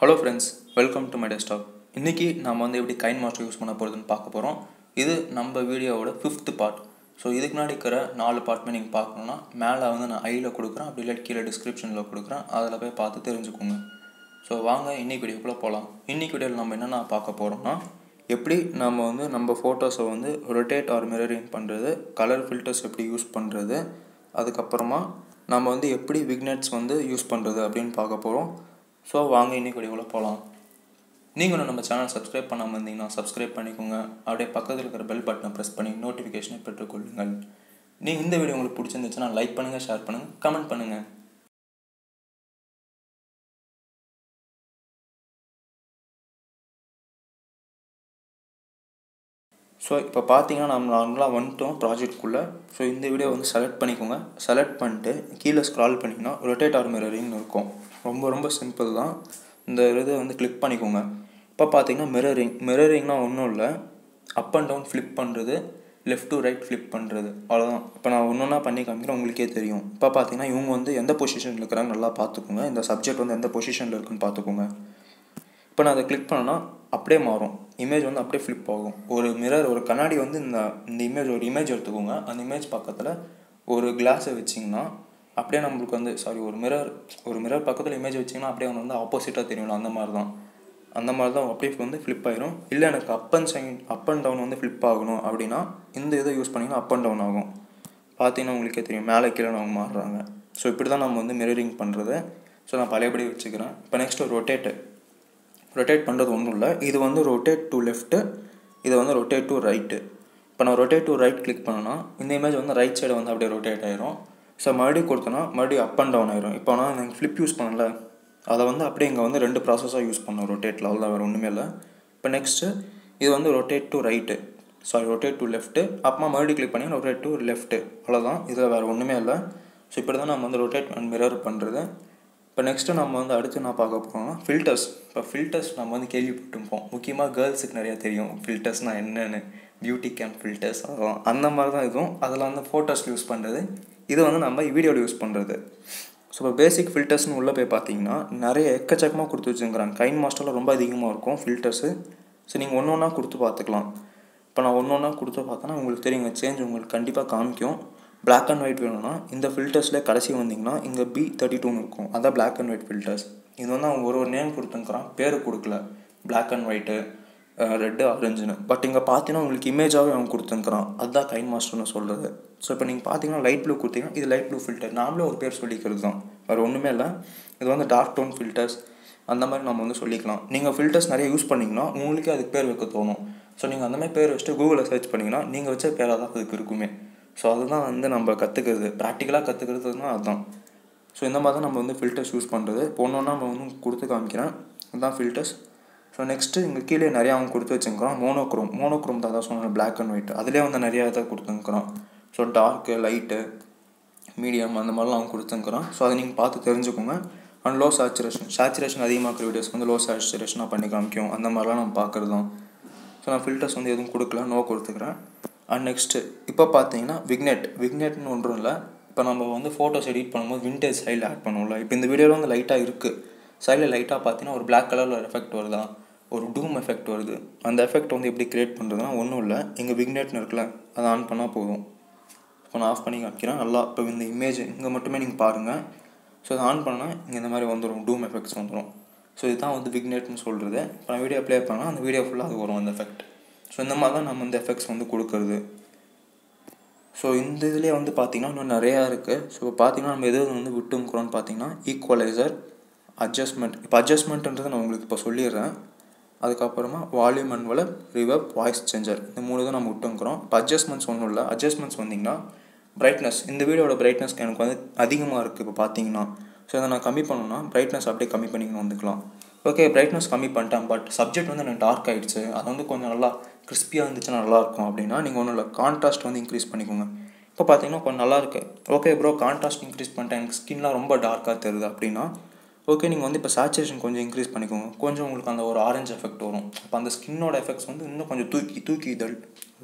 Hello friends welcome to my desktop இன்றைக்கி நம்ம வந்து எப்படி கைன் மாஸ்டர் யூஸ் பண்ண போகிறதுன்னு பார்க்க போகிறோம் இது நம்ம வீடியோவோட ஃபிஃப்த் பார்ட் ஸோ இதுக்கு முன்னாடி இருக்கிற நாலு பார்ட்டுமே நீங்கள் பார்க்கணுன்னா மேலே வந்து நான் ஐயில் கொடுக்குறேன் அப்படி இல்லை கீழே டிஸ்கிரிப்ஷனில் கொடுக்குறேன். அதில் போய் பார்த்து தெரிஞ்சுக்கோங்க. ஸோ வாங்க இன்றைக்கி வீடியோக்குள்ளே போகலாம் இன்றைக்கி வீடியோவில் நம்ம என்னென்ன பார்க்க போகிறோம்னா எப்படி நம்ம வந்து நம்ம ஃபோட்டோஸை வந்து ரொட்டேட் ஆர் மிரரிங் பண்ணுறது கலர் ஃபில்டர்ஸ் எப்படி யூஸ் பண்ணுறது அதுக்கப்புறமா நம்ம வந்து எப்படி விக்னெட்ஸ் வந்து யூஸ் பண்ணுறது அப்படின்னு பார்க்க போகிறோம் ஸோ வாங்க இன்னைக்கு வீடியோக்குள்ளே போகலாம் நீங்களும் நம்ம சேனல் சப்ஸ்கிரைப் பண்ணாமல் இருந்தீங்கன்னா சப்ஸ்கிரைப் பண்ணிக்கோங்க. அப்படியே பக்கத்தில் இருக்கிற பெல் பட்டனை ப்ரெஸ் பண்ணி நோட்டிஃபிகேஷனை பெற்றுக்கொள்ளுங்கள் நீங்கள் இந்த வீடியோ உங்களுக்கு பிடிச்சிருந்துச்சுன்னா லைக் பண்ணுங்கள் ஷேர் பண்ணுங்கள் கமெண்ட் பண்ணுங்கள் ஸோ இப்போ பார்த்தீங்கன்னா நம்ம நார்மலாக வந்துட்டோம் ப்ராஜெக்ட்குள்ளே ஸோ இந்த வீடியோ வந்து செலக்ட் பண்ணிக்கோங்க. செலக்ட் பண்ணிட்டு கீழே ஸ்க்ரால் பண்ணிங்கன்னா ரொட்டேட் ஆர் மிரரிங்னு இருக்கும். ரொம்ப ரொம்ப சிம்பிள் தான். இந்த இதை வந்து கிளிக் பண்ணிக்கோங்க. இப்போ பார்த்தீங்கன்னா மிரரிங் மிரரிங்னால் ஒன்றும் இல்லை. அப் அண்ட் டவுன் ஃப்ளிப் பண்ணுறது லெஃப்ட் டு ரைட் ஃப்ளிப் பண்ணுறது அவ்வளோதான் இப்போ நான் ஒன்று ஒன்றா பண்ணி காமிக்கிறேன் உங்களுக்கே தெரியும். இப்போ பார்த்தீங்கன்னா இவங்க வந்து எந்த பொசிஷனில் இருக்கிறாங்க நல்லா பார்த்துக்கோங்க. இந்த சப்ஜெக்ட் வந்து எந்த பொசிஷனில் இருக்குன்னு பார்த்துக்கோங்க. இப்போ நான் அதை கிளிக் பண்ணேன்னா அப்படியே மாறும். இமேஜ் வந்து அப்படியே ஃப்ளிப் ஆகும். ஒரு மிரர் ஒரு கண்ணாடி வந்து இந்த இந்த இமேஜ் ஒரு இமேஜ் எடுத்துக்கோங்க. அந்த இமேஜ் பக்கத்தில் ஒரு கிளாஸை வச்சிங்கன்னா அப்படியே நம்மளுக்கு வந்து சாரி ஒரு மிரர் ஒரு மிரர் பக்கத்தில் இமேஜ் வச்சிங்கன்னா அப்படியே அவங்க வந்து ஆப்போசிட்டாக தெரியும் அந்த மாதிரி தான் அந்த மாதிரி தான் அப்படியே வந்து ஃப்ளிப் ஆயிரும். இல்லை எனக்கு up and sign up and down வந்து ஃப்ளிப் ஆகணும் அப்படின்னா இந்த இதை யூஸ் பண்ணிங்கன்னா அப் அண்ட் டவுன் ஆகும். பார்த்தீங்கன்னா உங்களுக்கே தெரியும் மேலே கீழே அவங்க மாறுறாங்க. ஸோ இப்படி தான் நம்ம வந்து மிரரிங் பண்ணுறது ஸோ நான் பழையபடி வச்சுக்கிறேன். இப்போ நெக்ஸ்ட்டு ரொட்டேட்டு ரொட்டேட் பண்ணுறது ஒன்றும் இல்லை. இது வந்து ரொட்டேட் டு லெஃப்ட்டு இது வந்து ரொட்டேட் டு ரைட்டு இப்போ நான் ரொட்டேட் டு ரைட் கிளிக் பண்ணேன்னா இந்த இமேஜ் வந்து ரைட் சைடு வந்து அப்படியே ரொட்டேட் ஆயிரும். ஸோ மறுபடியும் கொடுத்தோன்னா மறுபடியும் அப் அண்ட் டவுன் ஆயிரும். இப்போ ஆனால் நீங்கள் ஃப்ளிப் யூஸ் பண்ணல. அதை வந்து அப்படியே இங்கே வந்து ரெண்டு ப்ராசஸாக யூஸ் பண்ணோம். ரொட்டேட்டில் அவ்வளோதான் வேறு ஒன்றுமே இல்லை. இப்போ நெக்ஸ்ட்டு இது வந்து rotate to right sorry rotate to left அப்புறமா மறுபடியும் கிளிக் பண்ணி ரொட்டேட் டு லெஃப்ட்டு அவ்வளோதான் இதில் வேறு ஒன்றுமே இல்லை. ஸோ இப்படி தான் நம்ம வந்து ரொட்டேட் அண்ட் மிரர் பண்ணுறது இப்போ நெக்ஸ்ட்டு நம்ம வந்து அடுத்து நான் பார்க்க போகிறோம்னா ஃபில்டர்ஸ் இப்போ ஃபில்டர்ஸ் நம்ம வந்து கேள்விப்பட்டிருப்போம். முக்கியமாக கேர்ள்ஸுக்கு நிறையா தெரியும். ஃபில்டர்ஸ்னால் என்னென்னு. பியூட்டி கேம் ஃபில்டர்ஸ் அதெல்லாம் அந்த மாதிரி தான் இதுவும். அதில் வந்து ஃபோட்டோஸ் யூஸ் பண்ணுறது இது வந்து நம்ம வீடியோவில் யூஸ் பண்ணுறது ஸோ இப்போ பேசிக் ஃபில்டர்ஸ்னு உள்ளே போய் பார்த்தீங்கன்னா நிறைய எக்கச்சக்கமாக கொடுத்து வச்சுருக்கிறாங்க. கைன் மாஸ்டரில் ரொம்ப அதிகமாக இருக்கும் ஃபில்டர்ஸு ஸோ நீங்கள் ஒன்று ஒன்றா கொடுத்து பார்த்துக்கலாம் இப்போ நான் ஒன்று ஒன்றா கொடுத்து பார்த்தோன்னா உங்களுக்கு தெரியுங்க சேஞ்ச் உங்களுக்கு கண்டிப்பாக காமிக்கும். பிளாக் அண்ட் ஒயிட் வேணும்னா இந்த ஃபில்டர்ஸில் கடைசி வந்தீங்கன்னா இங்கே பி தேர்ட்டி டூன்னு இருக்கும். அதான் பிளாக் அண்ட் ஒயிட் ஃபில்டர்ஸ் இது வந்து அவங்க ஒரு ஒரு நேம் கொடுத்துருக்குறான் பேர் கொடுக்கல. பிளாக் அண்ட் ஒயிட்டு ரெட்டு ஆரஞ்சுன்னு பட் இங்கே பார்த்தீங்கன்னா உங்களுக்கு இமேஜாகவே அவன் கொடுத்துருக்குறான். அதுதான் கைன் மாஸ்டர்னு சொல்கிறது ஸோ இப்போ நீங்கள் பார்த்தீங்கன்னா லைட் ப்ளூ கொடுத்தீங்கன்னா இது லைட் ப்ளூ ஃபில்டர் நாமளே ஒரு பேர் சொல்லிக்கிறது தான். வேறு ஒன்றுமே இல்லை. இது வந்து டார்க் டோன் ஃபில்டர்ஸ் அந்த மாதிரி நம்ம வந்து சொல்லிக்கலாம். நீங்கள் ஃபில்டர்ஸ் நிறைய யூஸ் பண்ணிங்கன்னா உங்களுக்கே அதுக்கு பேர் வைக்க தோணும். ஸோ நீங்கள் அந்த மாதிரி பேர் வச்சுட்டு கூகுளில் சர்ச் பண்ணிங்கன்னா நீங்கள் வச்ச பேராக தான் அதுக்கு இருக்குமே. ஸோ அதுதான் வந்து நம்ம கற்றுக்கிறது ப்ராக்டிக்கலாக கற்றுக்கிறதுனா அதுதான். ஸோ இந்த மாதிரி தான் நம்ம வந்து ஃபில்டர்ஸ் யூஸ் பண்ணுறது ஒன்று ஒன்றா நம்ம வந்து கொடுத்து காமிக்கிறேன். இதுதான் ஃபில்டர்ஸ் ஸோ நெக்ஸ்ட்டு இங்கே கீழே நிறையா அவங்க கொடுத்து வச்சுருக்கிறோம். மோனோக்ரோம் மோனோக்ரோம் தான் தான் சொன்னேன் பிளாக் அண்ட் ஒயிட் அதிலே வந்து நிறையா தான் கொடுத்துருக்குறோம். ஸோ டார்க்கு லைட்டு மீடியம் அந்த மாதிரிலாம் அவங்க கொடுத்துருக்குறோம். ஸோ அதை நீங்கள் பார்த்து தெரிஞ்சுக்கோங்க. அண்ட் லோ சேச்சுரேஷன் சேச்சுரேஷன் அதிகமாகிற வீடியோஸ் வந்து லோ சேச்சுரேஷனாக பண்ணி காமிக்கும். அந்த மாதிரிலாம் நம்ம பார்க்குறது தான் ஸோ நான் ஃபில்டர்ஸ் வந்து எதுவும் கொடுக்கல நோ கொடுத்துக்கிறேன். அண்ட் நெக்ஸ்ட்டு இப்போ பார்த்தீங்கன்னா விக்னெட் விக்னெட்னு ஒன்றும் இல்லை. இப்போ நம்ம வந்து ஃபோட்டோஸ் எடிட் பண்ணும்போது விண்டேஜ் ஸ்டைலில் ஆட் பண்ணுவோம்ல. இப்போ இந்த வீடியோவில் வந்து லைட்டாக இருக்குது சைடில் லைட்டாக பார்த்தீங்கன்னா ஒரு பிளாக் கலரில் ஒரு எஃபெக்ட் வருதான். ஒரு டூம் எஃபெக்ட் வருது. அந்த எஃபெக்ட் வந்து எப்படி க்ரியேட் பண்ணுறதுனா ஒன்றும் இல்லை. இங்கே விக்னேட்னு இருக்குல்ல அதை ஆன் பண்ணால் போதும். இப்போ நான் ஆஃப் பண்ணி காமிக்கிறேன். நல்லா இப்போ இந்த இமேஜ் இங்கே மட்டுமே நீங்கள் பாருங்கள் ஸோ அதை ஆன் பண்ணால் இங்கே இந்த மாதிரி வந்துடும் டூம் எஃபெக்ட்ஸ் வந்துடும் ஸோ இதுதான் வந்து விக்னேட்னு சொல்கிறது இப்போ நான் வீடியோ ப்ளே பண்ணால் அந்த வீடியோ ஃபுல்லாக அது வரும் அந்த எஃபெக்ட் ஸோ இந்த மாதிரி தான் நம்ம இந்த எஃபெக்ட்ஸ் வந்து கொடுக்குறது. ஸோ இந்த இதுலேயே வந்து பார்த்திங்கன்னா இன்னும் நிறையா இருக்குது ஸோ இப்போ பார்த்தீங்கன்னா நம்ம எது வந்து விட்டுங்கிறோம்னு பார்த்தீங்கன்னா ஈக்குவலைசர் அட்ஜஸ்ட்மெண்ட் இப்போ அட்ஜஸ்ட்மெண்ட்ன்றதை நான் உங்களுக்கு இப்போ சொல்லிடுறேன். அதுக்கப்புறமா வால்யூம் அண்ட் வல ரிவர்ப் வாய்ஸ் சேஞ்சர் இந்த மூணு தான் நம்ம விட்டுங்கிறோம் இப்போ அட்ஜஸ்ட்மெண்ட்ஸ் ஒன்றும் இல்லை. அட்ஜஸ்ட்மெண்ட்ஸ் வந்திங்கன்னா பிரைட்னஸ் இந்த வீடியோட பிரைட்னஸ்க்கு எனக்கு வந்து அதிகமாக இருக்குது இப்போ பார்த்தீங்கன்னா. ஸோ அதை நான் கம்மி பண்ணணும்னா பிரைட்னஸ் அப்படியே கம்மி பண்ணிக்கணும் வந்துக்கலாம். ஓகே பிரைட்னஸ் கம்மி பண்ணிட்டேன். பட் சப்ஜெக்ட் வந்து எனக்கு டார்க் ஆகிடுச்சு அது வந்து கொஞ்சம் நல்லா கிறிஸ்பியாக இருந்துச்சுன்னா நல்லாயிருக்கும் அப்படின்னா நீங்கள் ஒன்றும் இல்லை. கான்ட்ராஸ்ட் வந்து இன்க்ரீஸ் பண்ணிக்கோங்க. இப்போ பார்த்தீங்கன்னா கொஞ்சம் நல்லா இருக்குது ஓகே ப்ரோ கான்ட்ராஸ்ட் இன்க்ரீஸ் பண்ணிட்டேன். எனக்கு ஸ்கின்லாம் ரொம்ப டார்க்காக தெரியுது அப்படின்னா ஓகே நீங்கள் வந்து இப்போ சேச்சுரேஷன் கொஞ்சம் இன்க்ரீஸ் பண்ணிக்கோங்க. கொஞ்சம் உங்களுக்கு அந்த ஒரு ஆரஞ்சு எஃபெக்ட் வரும். அப்போ அந்த ஸ்கின்னோட எஃபெக்ட்ஸ் வந்து இன்னும் கொஞ்சம் தூக்கி தூக்கி இதழ்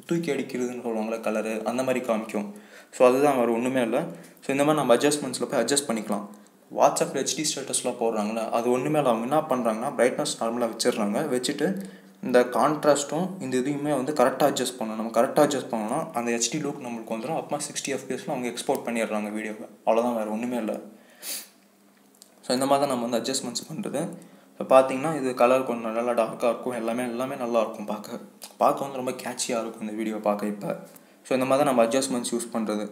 தூக்கி அடிக்கிறதுன்னு சொல்லுவாங்களே கலரு அந்த மாதிரி காமிக்கும். ஸோ அதுதான் வேறு ஒன்றுமே இல்லை. ஸோ இந்த மாதிரி நம்ம அட்ஜஸ்ட்மெண்ட்ஸில் போய் அட்ஜஸ்ட் பண்ணிக்கலாம். வாட்ஸ்அப்பில் ஹெச்டி ஸ்டேட்டஸ்லாம் போடுறாங்களே அது ஒன்றுமே இல்லை அவங்க என்ன பண்ணுறாங்கன்னா பிரைட்னஸ் நார்மலாக வச்சிடுறாங்க. வச்சுட்டு இந்த கான்ட்ராஸ்ட்டும் இந்த இதையுமே வந்து கரெக்டாக அட்ஜஸ்ட் பண்ணணும். நம்ம கரெக்டாக அட்ஜஸ்ட் பண்ணோம்னா அந்த ஹெச்டி லுக் நம்மளுக்கு வந்துடும் அப்புறமா சிக்ஸ்டி எஃப்பிஎஸில் அவங்க எக்ஸ்போர்ட் பண்ணிடுறாங்க வீடியோவை அவ்வளோதான் வேறு ஒன்றுமே இல்லை. ஸோ இந்த மாதிரி தான் நம்ம வந்து அட்ஜஸ்ட்மெண்ட்ஸ் பண்ணுறது இப்போ பார்த்தீங்கன்னா இது கலர் கொஞ்சம் நல்லா டார்க்காக இருக்கும். எல்லாமே எல்லாமே நல்லா இருக்கும் பார்க்க. பார்க்க வந்து ரொம்ப கேட்சியாக இருக்கும் இந்த வீடியோ பார்க்க இப்போ. ஸோ இந்த மாதிரி தான் நம்ம அட்ஜஸ்ட்மெண்ட்ஸ் யூஸ் பண்ணுறது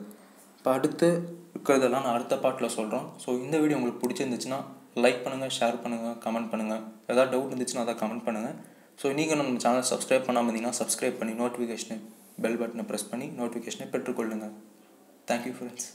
இப்போ அடுத்து இருக்கிறதெல்லாம் நான் அடுத்த பாட்டில் சொல்கிறோம் ஸோ இந்த வீடியோ உங்களுக்கு பிடிச்சிருந்துச்சுன்னா லைக் பண்ணுங்கள் ஷேர் பண்ணுங்கள் கமெண்ட் பண்ணுங்கள் ஏதாவது டவுட் இருந்துச்சுன்னா அதை கமெண்ட் பண்ணுங்கள் ஸோ நீங்கள் நம்ம சேனல் சப்ஸ்கிரைப் பண்ணாமல் இருந்தீங்கன்னா சப்ஸ்கிரைப் பண்ணி நோட்டிஃபிகேஷனை பெல் பட்டனை ப்ரெஸ் பண்ணி நோட்டிஃபிகேஷனை பெற்றுக்கொள்ளுங்கள் தேங்க்யூ ஃப்ரெண்ட்ஸ்